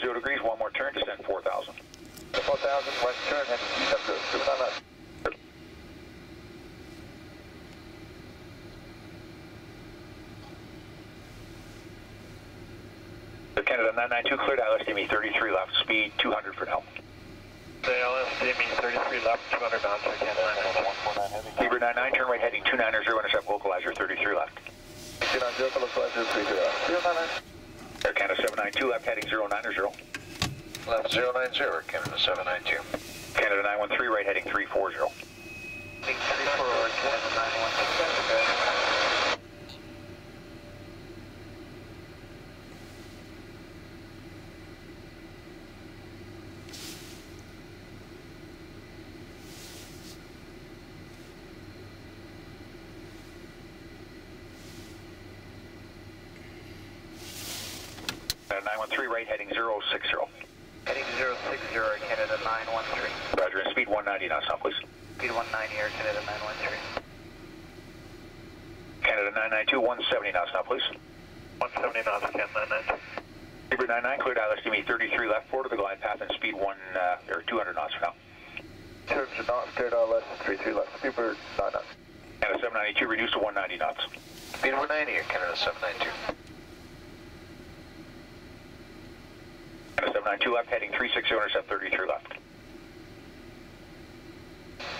70 degrees, one more turn, descend 4,000. 4000, west turn, heading east up to 299. Canada 992, cleared LSDME 33 left, speed 200 for now. The LSDME 33 left, 200 knots, for Canada 992. heavy. Libra 99, turn right heading 290, intercept localizer 33 left. 290, localizer 30. 099. Air Canada 792, left heading 090. Left 090, Canada 792. Canada 913, right heading 340. Big 34, Canada 916. Canada 913, right heading 060. Heading 060, Canada 913. Roger, and speed 190 knots now, please. Speed 190, Air Canada 913. Canada 992, 170 knots now, please. 170 knots, Canada 992. Libra 99, cleared LSDME 33 left, forward of the glide path and speed 1, uh, or 200 knots for now. 200 knots, cleared all left, 33 left. Speedbird 99. Canada 792, reduced to 190 knots. Speed 190, Canada 792. Canada 792 left, heading 360, intercept 33 left.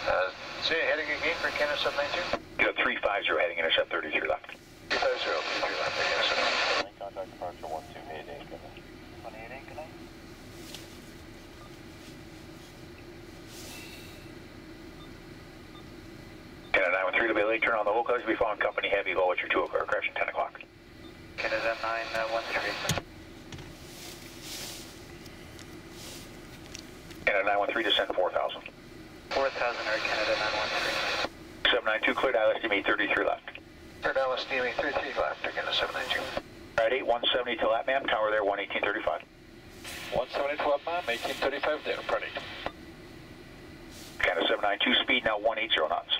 Uh, say heading again for Canada 792? Get a 350 heading, intercept 33 left. 350, 33 left, I. Contact departure 1288, good night. 188, good night. Canada 913 to be late, turn on the localizer, be following company heavy low at your 2 o'clock, correction 10 o'clock. Canada 913. Canada 913, descend 4,000. 4000, Air Canada 913. 792, cleared LSDME 33 left. Cleared LSDME 33 left, Canada 792. Right 8, 170 to lap, ma'am, tower there, 11835. 170 to up, ma'am, 1835 there, pretty. Canada 792, speed now 180 knots.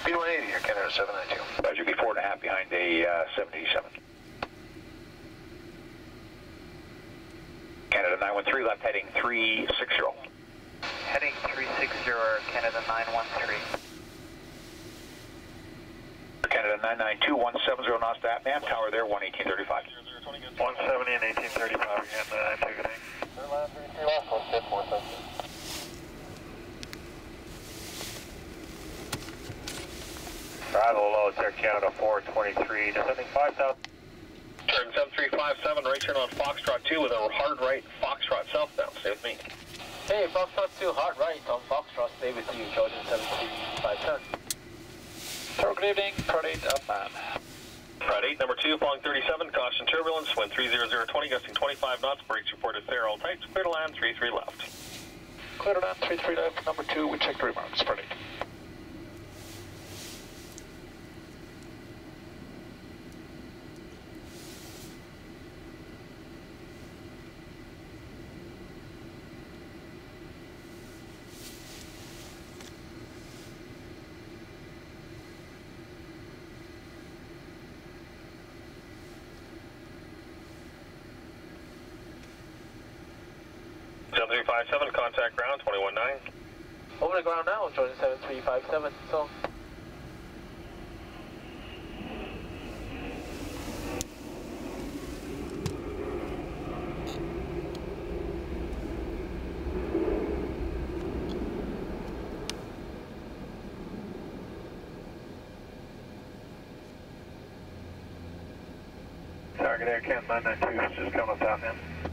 Speed 180 here, Canada 792. Roger, be four and a half behind a uh, 77. Canada 913, left heading 360. Heading 360, Canada 913. Canada 992, 170 knots to that, ma'am, tower there, 11835. 170 and 1835 again, uh, two good day. Arrival low, Air Canada 423, descending 5,000. Turn 7357, right turn on Foxtrot 2 with a hard right Foxtrot southbound. Stay with me. Hey, Foxtrot 2, hard right on Foxtrot, stay with you, Georgian 7357. Sir, good evening, parade up, man. Pratt 8, number 2, following 37, caution turbulence, wind 30020, gusting 25 knots, brakes reported fair, all tights, clear to land, 33 left. Clear to land, 33 left, number 2, we check the remarks, parade. Seven three five seven, contact ground, 219. Over the ground now, Georgian 7357, so. Target Air Canada 992 just coming us out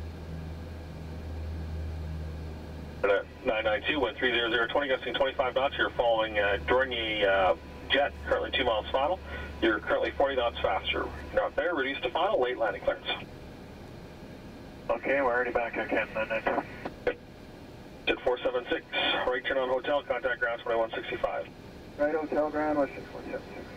Alberta uh, 992, wind 30020, gusting 25 knots. You're following uh, Dornier uh, jet, currently 2 miles final. You're currently 40 knots faster. You're out there, reduce to final, late landing clearance. Okay, we're already back again, 992. Jet 476, right turn on hotel, contact ground 2165. Right hotel ground, 1646.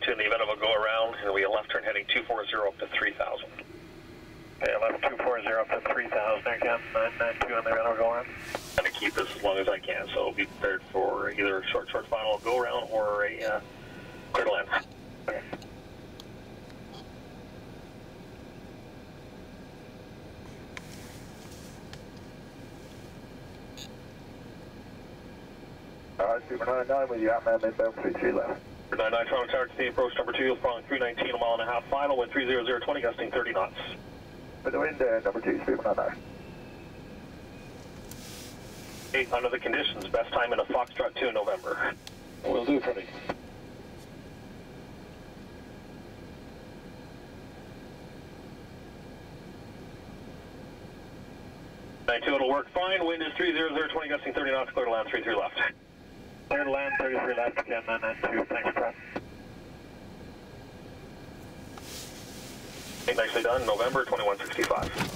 292 in the event of a go around, and we left turn heading 240 up to 3000. Okay, left 240 up to 3000 again, 992 in the event of a go around. going to keep this as long as I can, so be prepared for either a short, short final go around or a uh, critical end. Alright, Super 99 with you out, man, midbound 33 left. 99 Toronto Tower to the approach number 2, following 319, a mile and a half final, wind 30020, gusting 30 knots. With the wind, uh, number 2, Super 99. Hey, under the conditions, best time in a Foxtrot 2 in November. Will do, Freddie. Nine two, it'll work fine. Wind is three zero zero twenty, gusting thirty knots. Clear to land three three left. Clear to land, 33 left, again, and 2, thanks, press. Nicely done, November 2165.